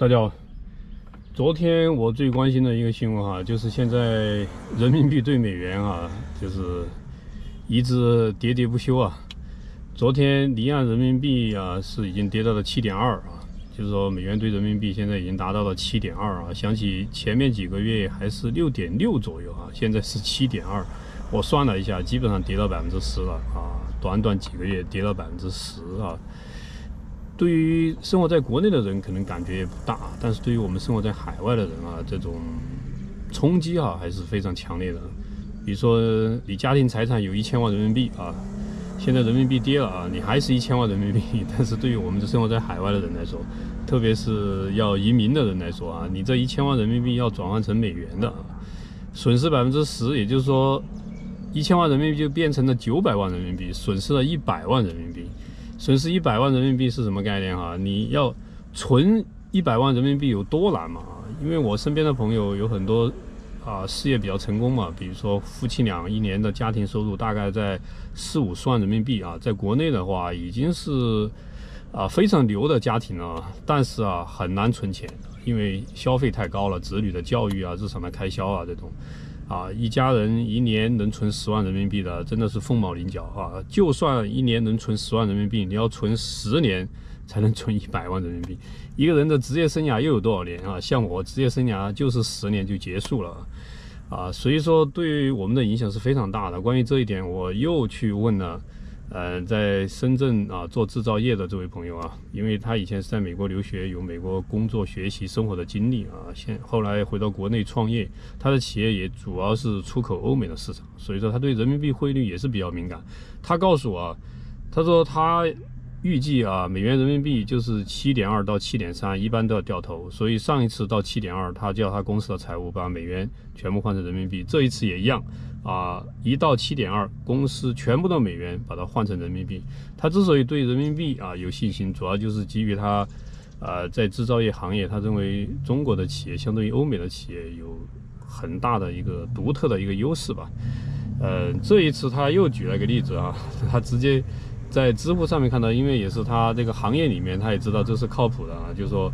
大家好，昨天我最关心的一个新闻哈，就是现在人民币对美元啊，就是一直喋喋不休啊。昨天离岸人民币啊是已经跌到了七点二啊，就是说美元对人民币现在已经达到了七点二啊。想起前面几个月还是六点六左右啊，现在是七点二，我算了一下，基本上跌了百分之十了啊，短短几个月跌了百分之十啊。对于生活在国内的人可能感觉也不大，但是对于我们生活在海外的人啊，这种冲击啊还是非常强烈的。比如说你家庭财产有一千万人民币啊，现在人民币跌了啊，你还是一千万人民币，但是对于我们这生活在海外的人来说，特别是要移民的人来说啊，你这一千万人民币要转换成美元的，损失百分之十，也就是说一千万人民币就变成了九百万人民币，损失了一百万人民币。损失一百万人民币是什么概念哈？你要存一百万人民币有多难嘛？因为我身边的朋友有很多啊，事业比较成功嘛，比如说夫妻俩一年的家庭收入大概在四五十万人民币啊，在国内的话已经是啊非常牛的家庭了，但是啊很难存钱，因为消费太高了，子女的教育啊、日常的开销啊这种。啊，一家人一年能存十万人民币的，真的是凤毛麟角啊！就算一年能存十万人民币，你要存十年才能存一百万人民币。一个人的职业生涯又有多少年啊？像我职业生涯就是十年就结束了啊！所以说，对于我们的影响是非常大的。关于这一点，我又去问了。嗯，在深圳啊做制造业的这位朋友啊，因为他以前是在美国留学，有美国工作、学习、生活的经历啊，现后来回到国内创业，他的企业也主要是出口欧美的市场，所以说他对人民币汇率也是比较敏感。他告诉我，他说他预计啊，美元人民币就是七点二到七点三，一般都要掉头，所以上一次到七点二，他叫他公司的财务把美元全部换成人民币，这一次也一样。啊，一到七点二，公司全部的美元把它换成人民币。他之所以对人民币啊有信心，主要就是基于他，呃，在制造业行业，他认为中国的企业相对于欧美的企业有很大的一个独特的一个优势吧。呃，这一次他又举了一个例子啊，他直接在知乎上面看到，因为也是他这个行业里面，他也知道这是靠谱的啊，就是说。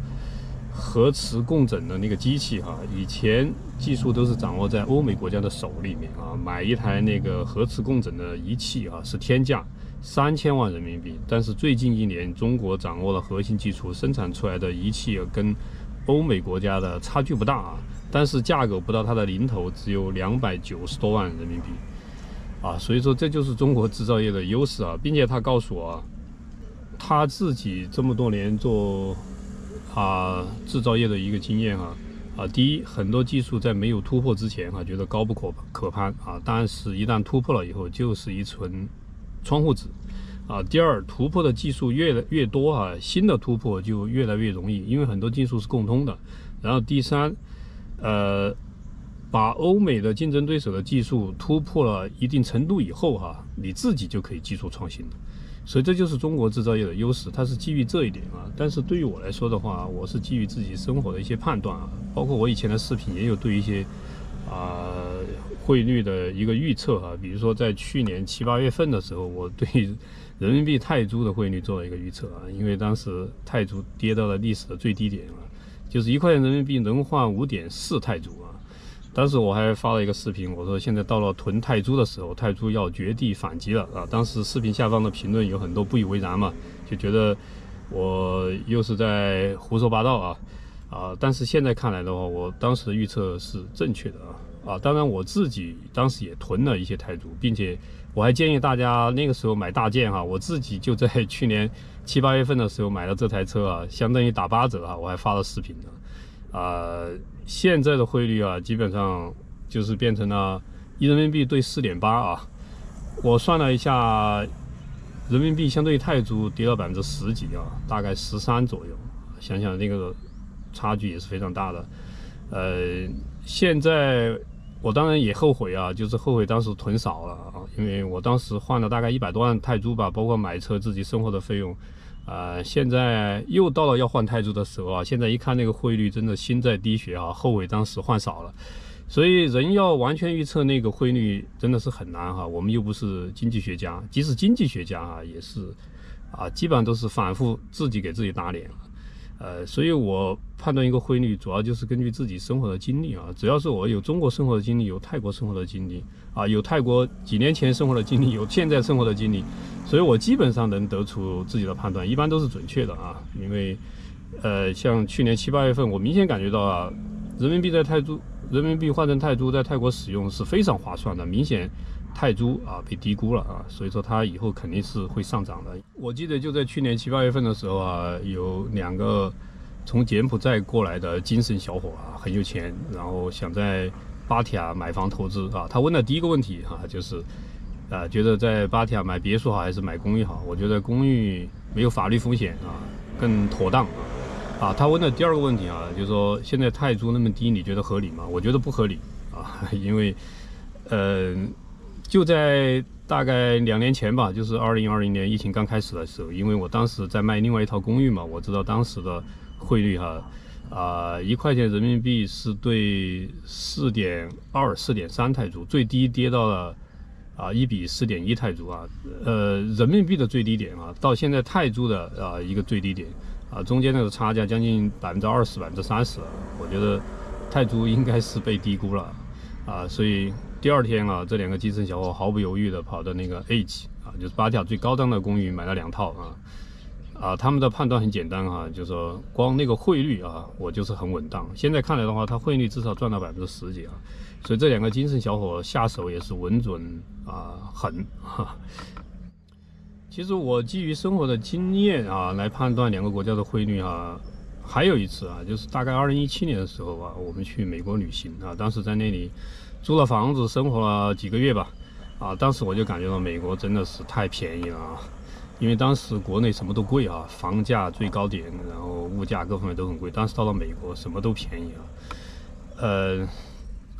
核磁共振的那个机器哈，以前技术都是掌握在欧美国家的手里面啊。买一台那个核磁共振的仪器啊，是天价，三千万人民币。但是最近一年，中国掌握了核心技术，生产出来的仪器跟欧美国家的差距不大啊。但是价格不到它的零头，只有两百九十多万人民币啊。所以说，这就是中国制造业的优势啊，并且他告诉我，他自己这么多年做。啊，制造业的一个经验哈，啊，第一，很多技术在没有突破之前哈，觉得高不可可攀啊，但是一旦突破了以后，就是一层窗户纸啊。第二，突破的技术越来越多啊，新的突破就越来越容易，因为很多技术是共通的。然后第三，呃，把欧美的竞争对手的技术突破了一定程度以后哈，你自己就可以技术创新了。所以这就是中国制造业的优势，它是基于这一点啊。但是对于我来说的话，我是基于自己生活的一些判断啊，包括我以前的视频也有对一些啊汇率的一个预测哈。比如说在去年七八月份的时候，我对人民币泰铢的汇率做了一个预测啊，因为当时泰铢跌到了历史的最低点啊，就是一块钱人民币能换五点四泰铢啊。当时我还发了一个视频，我说现在到了囤泰铢的时候，泰铢要绝地反击了啊！当时视频下方的评论有很多不以为然嘛，就觉得我又是在胡说八道啊啊！但是现在看来的话，我当时的预测是正确的啊啊！当然我自己当时也囤了一些泰铢，并且我还建议大家那个时候买大件哈，我自己就在去年七八月份的时候买了这台车啊，相当于打八折啊，我还发了视频的。啊，现在的汇率啊，基本上就是变成了一人民币兑四点八啊。我算了一下，人民币相对于泰铢跌了百分之十几啊，大概十三左右。想想那个差距也是非常大的。呃，现在我当然也后悔啊，就是后悔当时囤少了啊，因为我当时换了大概一百多万泰铢吧，包括买车、自己生活的费用。啊，现在又到了要换泰铢的时候啊！现在一看那个汇率，真的心在滴血啊，后悔当时换少了。所以人要完全预测那个汇率，真的是很难哈。我们又不是经济学家，即使经济学家啊，也是啊，基本上都是反复自己给自己打脸呃，所以我判断一个汇率主要就是根据自己生活的经历啊，只要是我有中国生活的经历，有泰国生活的经历啊，有泰国几年前生活的经历，有现在生活的经历，所以我基本上能得出自己的判断，一般都是准确的啊。因为，呃，像去年七八月份，我明显感觉到啊，人民币在泰铢，人民币换成泰铢在泰国使用是非常划算的，明显。泰铢啊被低估了啊，所以说它以后肯定是会上涨的。我记得就在去年七八月份的时候啊，有两个从柬埔寨过来的精神小伙啊，很有钱，然后想在芭提雅买房投资啊。他问的第一个问题哈，就是啊，觉得在芭提雅买别墅好还是买公寓好？我觉得公寓没有法律风险啊，更妥当啊。啊，他问的第二个问题啊，就是说现在泰铢那么低，你觉得合理吗？我觉得不合理啊，因为嗯。就在大概两年前吧，就是二零二零年疫情刚开始的时候，因为我当时在卖另外一套公寓嘛，我知道当时的汇率哈，啊一块钱人民币是对四点二、四点三泰铢，最低跌到了啊一比四点一泰铢啊，呃人民币的最低点啊，到现在泰铢的啊一个最低点啊，中间那个差价将近百分之二十、百分之三十，我觉得泰铢应该是被低估了啊，所以。第二天啊，这两个精神小伙毫不犹豫地跑到那个 A 级啊，就是芭提雅最高档的公寓买了两套啊啊，他们的判断很简单哈，就是说光那个汇率啊，我就是很稳当。现在看来的话，它汇率至少赚到百分之十几啊，所以这两个精神小伙下手也是稳准啊狠哈。其实我基于生活的经验啊来判断两个国家的汇率啊，还有一次啊，就是大概二零一七年的时候啊，我们去美国旅行啊，当时在那里。租了房子，生活了几个月吧，啊，当时我就感觉到美国真的是太便宜了啊，因为当时国内什么都贵啊，房价最高点，然后物价各方面都很贵，但是到了美国什么都便宜啊。呃，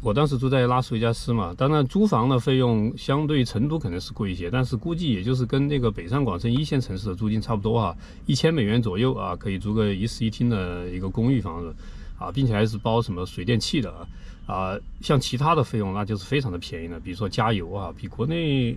我当时住在拉斯维加斯嘛，当然租房的费用相对成都可能是贵一些，但是估计也就是跟那个北上广深一线城市的租金差不多啊，一千美元左右啊，可以租个一室一厅的一个公寓房子。啊，并且还是包什么水电气的啊，啊，像其他的费用那就是非常的便宜了，比如说加油啊，比国内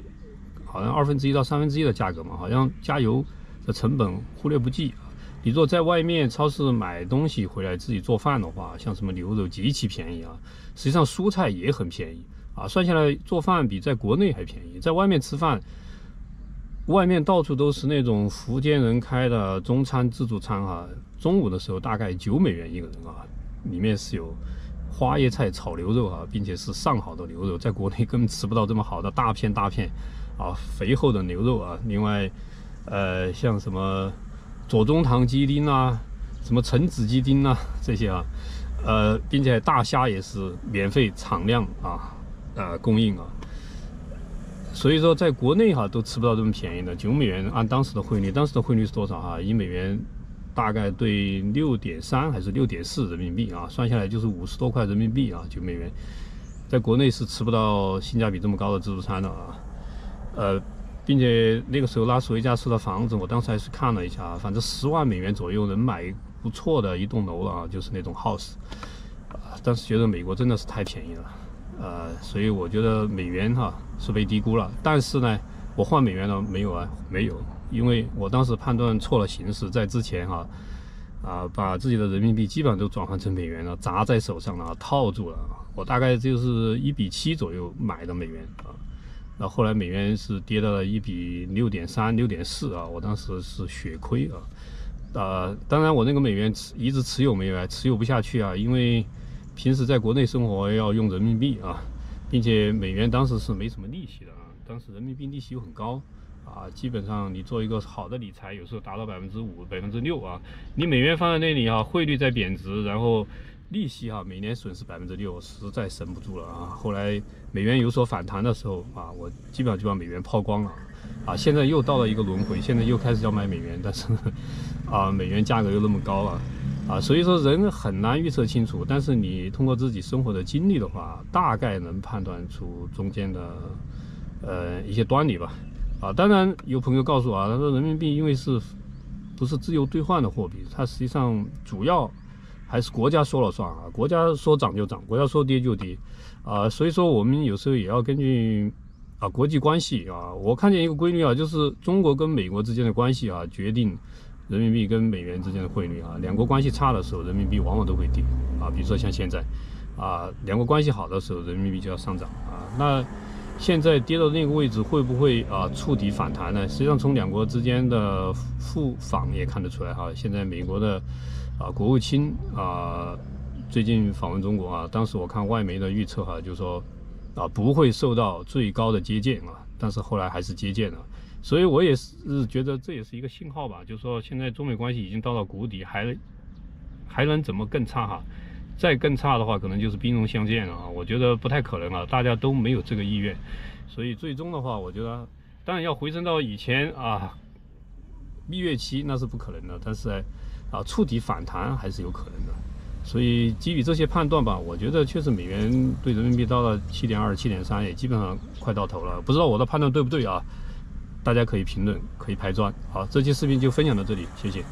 好像二分之一到三分之一的价格嘛，好像加油的成本忽略不计啊。你如果在外面超市买东西回来自己做饭的话，像什么牛肉极其便宜啊，实际上蔬菜也很便宜啊，算下来做饭比在国内还便宜，在外面吃饭。外面到处都是那种福建人开的中餐自助餐啊，中午的时候大概九美元一个人啊，里面是有花椰菜炒牛肉啊，并且是上好的牛肉，在国内根本吃不到这么好的大片大片啊肥厚的牛肉啊。另外，呃，像什么左宗棠鸡丁啊，什么橙子鸡丁啊这些啊，呃，并且大虾也是免费敞量啊，呃，供应啊。所以说，在国内哈都吃不到这么便宜的九美元，按当时的汇率，当时的汇率是多少哈？一美元大概对六点三还是六点四人民币啊？算下来就是五十多块人民币啊，九美元，在国内是吃不到性价比这么高的自助餐的啊。呃，并且那个时候拉斯维加斯的房子，我当时还是看了一下，反正十万美元左右能买不错的一栋楼了啊，就是那种 house 啊。但是觉得美国真的是太便宜了。呃，所以我觉得美元哈是被低估了，但是呢，我换美元了没有啊？没有，因为我当时判断错了形势，在之前哈啊，把自己的人民币基本上都转换成美元了，砸在手上了，套住了。我大概就是一比七左右买的美元啊，那后来美元是跌到了一比六点三、六点四啊，我当时是血亏啊。呃，当然我那个美元持一直持有美元，持有不下去啊，因为。平时在国内生活要用人民币啊，并且美元当时是没什么利息的啊，当时人民币利息又很高啊，基本上你做一个好的理财，有时候达到百分之五、百分之六啊，你美元放在那里啊，汇率在贬值，然后利息哈每年损失百分之六，实在撑不住了啊。后来美元有所反弹的时候啊，我基本上就把美元抛光了啊，现在又到了一个轮回，现在又开始要买美元，但是啊，美元价格又那么高了。啊所以说人很难预测清楚，但是你通过自己生活的经历的话，大概能判断出中间的呃一些端倪吧。啊，当然有朋友告诉我啊，他说人民币因为是不是自由兑换的货币，它实际上主要还是国家说了算啊，国家说涨就涨，国家说跌就跌啊，所以说我们有时候也要根据啊国际关系啊，我看见一个规律啊，就是中国跟美国之间的关系啊，决定。人民币跟美元之间的汇率啊，两国关系差的时候，人民币往往都会跌啊。比如说像现在啊，两国关系好的时候，人民币就要上涨啊。那现在跌到那个位置，会不会啊触底反弹呢？实际上，从两国之间的互访也看得出来哈。现在美国的啊国务卿啊最近访问中国啊，当时我看外媒的预测哈，就说啊不会受到最高的接见啊，但是后来还是接见了。所以我也是觉得这也是一个信号吧，就是说现在中美关系已经到了谷底，还还能怎么更差哈？再更差的话，可能就是兵戎相见了啊！我觉得不太可能了，大家都没有这个意愿，所以最终的话，我觉得当然要回升到以前啊蜜月期那是不可能的，但是啊触底反弹还是有可能的。所以基于这些判断吧，我觉得确实美元对人民币到了七点二、七点三，也基本上快到头了。不知道我的判断对不对啊？大家可以评论，可以拍砖。好，这期视频就分享到这里，谢谢。